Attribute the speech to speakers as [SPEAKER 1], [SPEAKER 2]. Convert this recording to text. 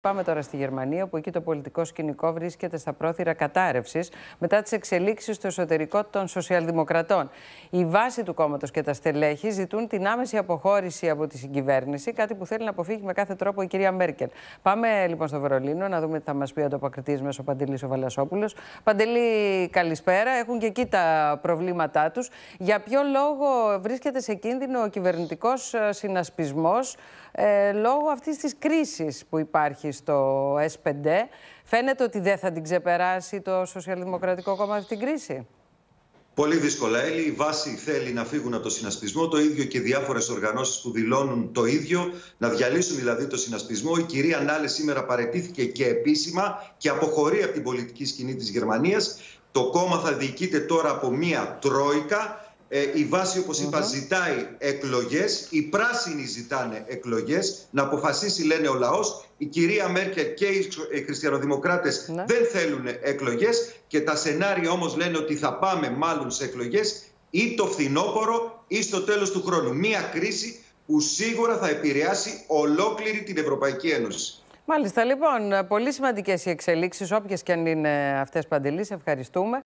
[SPEAKER 1] Πάμε τώρα στη Γερμανία, όπου εκεί το πολιτικό σκηνικό βρίσκεται στα πρόθυρα κατάρρευσης μετά τις εξελίξεις στο εσωτερικό των Σοσιαλδημοκρατών. Η βάση του κόμματος και τα στελέχη ζητούν την άμεση αποχώρηση από τη συγκυβέρνηση, κάτι που θέλει να αποφύγει με κάθε τρόπο η κυρία Μέρκελ. Πάμε λοιπόν στο Βερολίνο να δούμε τι θα μας πει ο ανταποκριτής μας ο Παντελής ο Βαλασόπουλος. Παντελή, καλησπέρα. Έχουν και εκεί τα προβλήματά τους. Για ποιο λόγο βρίσκεται σε κίνδυνο ο κυβερνητικός συνασπισμός ε, λόγω αυτής της κρίσης που υπάρχει στο S5. Φαίνεται ότι δεν θα την ξεπεράσει το Σοσιαλδημοκρατικό Κόμμα αυτή την κρίση.
[SPEAKER 2] Πολύ δύσκολα, Έλλη. Η βάση θέλει να φύγουν από το συνασπισμό. Το ίδιο και διάφορες οργανώσεις που δηλώνουν το ίδιο. Να διαλύσουν δηλαδή το συνασπισμό. Η κυρία Νάλε σήμερα παρετήθηκε και επίσημα και αποχωρεί από την πολιτική σκηνή της Γερμανίας. Το κόμμα θα διοικείται τώρα από μία τρόικα ε, η βάση, όπως είπα, ζητάει εκλογές. Οι πράσινοι ζητάνε εκλογές. Να αποφασίσει, λένε ο λαός. Η κυρία Μέρκελ και οι χριστιανοδημοκράτες ναι. δεν θέλουν εκλογές. Και τα σενάρια όμως λένε ότι θα πάμε μάλλον σε εκλογές ή το φθινόπωρο ή στο τέλος του χρόνου. Μία κρίση που σίγουρα θα επηρεάσει ολόκληρη την Ευρωπαϊκή Ένωση.
[SPEAKER 1] Μάλιστα, λοιπόν, πολύ σημαντικές οι εξελίξεις, όποιες και αν είναι αυτές παντελείς. Ευχαριστούμε.